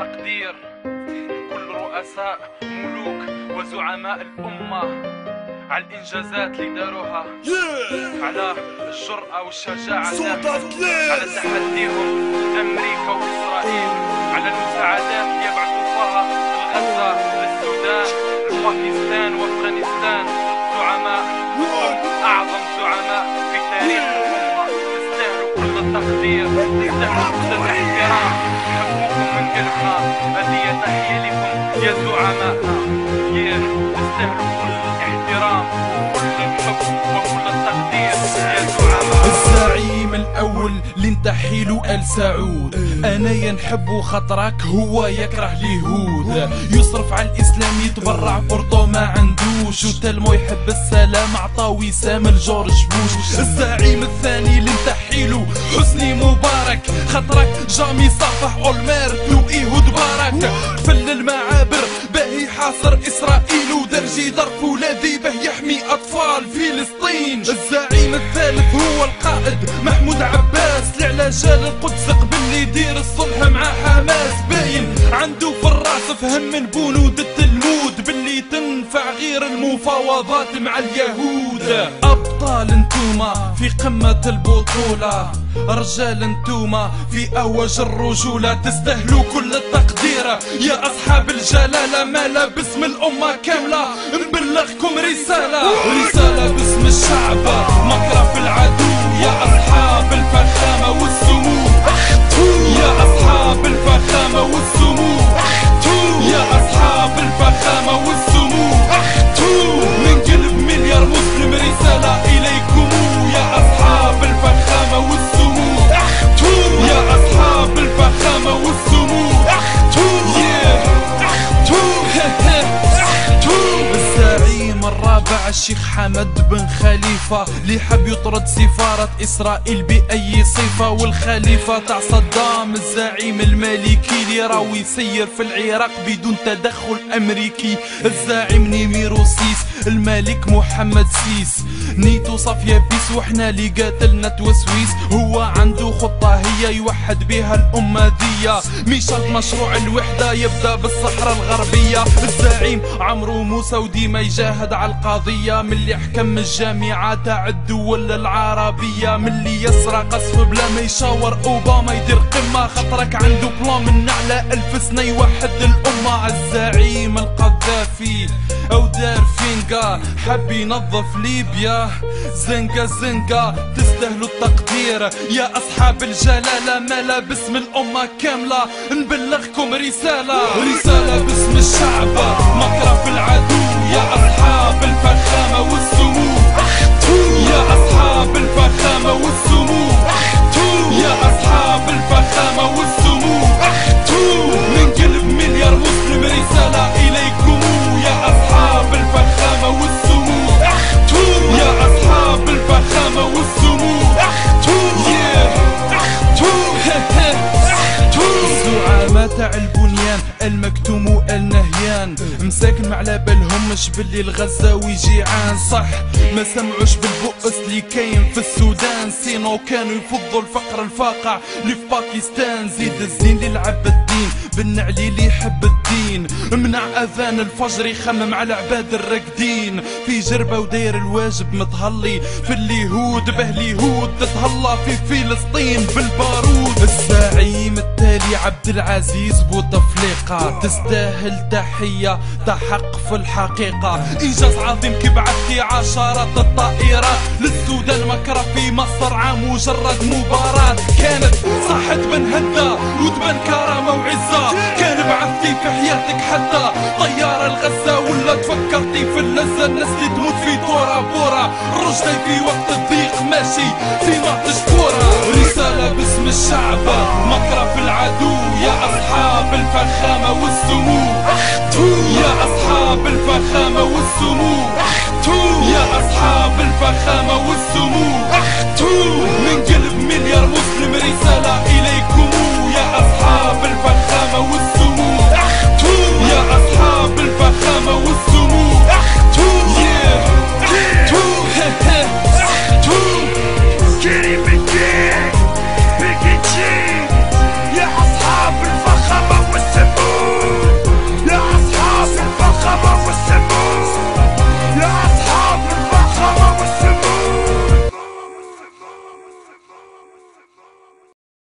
تقدير. كل رؤساء ملوك وزعماء الأمة على الإنجازات اللي داروها. على الجرأة والشجاعة. على تحديهم أمريكا وإسرائيل. على المساعدات اللي يبعثوها لغزة للسودان لباكستان وأفغانستان. زعماء أعظم زعماء في تاريخ الأمة. تستاهلوا كل التقدير تستاهلوا كل الاحترام نحبوكم من قلبنا هذه تحية لكم يا زعماءنا يا تستاهلوا كل الاحترام كل الحب وكل التقدير يا زعماء الزعيم الأول اللي نتحي له آل سعود. أنا ينحب خطرك هو يكره اليهود. يصرف على الإسلام يتبرع برطو ما عندوش. وتلمو يحب السلام عطا وسام لجورج بوش. الزعيم الثاني اللي نتحي له حسني مبارك. خطرك جامي صافح اولميرت وايهود بارك. فل المعابر باهي حاصر إسرائيل ودرجي ظرف ولادي به يحمي أطفال فلسطين. الزعيم الثالث هو القائد محمود عباس. اللي على جال القدس قبل اللي يدير الصلح مع حماس. باين عنده في الرأس فهم من بنود التلمود. تنفع غير المفاوضات مع اليهود. أبطال انتوما في قمة البطولة. رجال انتوما في اوج الرجولة. تستاهلوا كل التقدير. يا أصحاب الجلالة مالا باسم الأمة كاملة. نبلغكم رسالة. رسالة باسم الشعب. مكره في العدو. الرابع الشيخ حمد بن خليفة اللي حب يطرد سفارة إسرائيل بأي صفة والخليفة تاع صدام الزعيم الملكي اللي راهو يسير في العراق بدون تدخل أمريكي. الزعيم نيميرو سيس الملك محمد سيس. نيتو صافية بيس وحنا اللي قاتلنا توسويس. هو عنده خطة هي يوحد بها الأمة دي ميشال مشروع الوحدة يبدأ بالصحراء الغربية. الزعيم عمرو موسى وديما يجاهد على القضية. من اللي حكم الجامعة تاع الدول العربية. من اللي يسرى قصف بلا ما يشاور أوباما يدير قمة. خطرك عنده بلان من على ألف سنة يوحد الأمة. الزعيم القذافي فينقا حب ينظف ليبيا. زنقة زنقة تستاهلوا التقدير. يا أصحاب الجلالة مالا باسم الأمة كاملة. نبلغكم رسالة. رسالة باسم الشعب. مكرة في العدو يا أصحاب البنيان المكتوم والنهيان. مساكن على بالهمش باللي الغزاوي جيعان صح ما سمعوش بالبؤس اللي كاين في السودان. سينو كانوا يفضوا الفقر الفاقع اللي في باكستان. زيد الزين اللي لعب الدين بالنعلي اللي يحب الدين. أذان الفجر يخمم على عباد الراقدين في جربة وداير الواجب متهلي. في اليهود به اليهود تتهلا في فلسطين بالبارود. الزعيم التالي عبد العزيز بوتفليقه تستاهل تحية تحق في الحقيقة. انجاز عظيم كي بعثتي عشرات الطائرات للسودان مكره في مصر عام مجرد مباراة. كانت صحت بن هدى وتبان ماشي سمة الشكورة رسالة باسم الشعب. مكرة في العدو يا أصحاب الفخامة والسمو. يا أصحاب الفخامة والسمو. يا أصحاب الفخامة والسمو.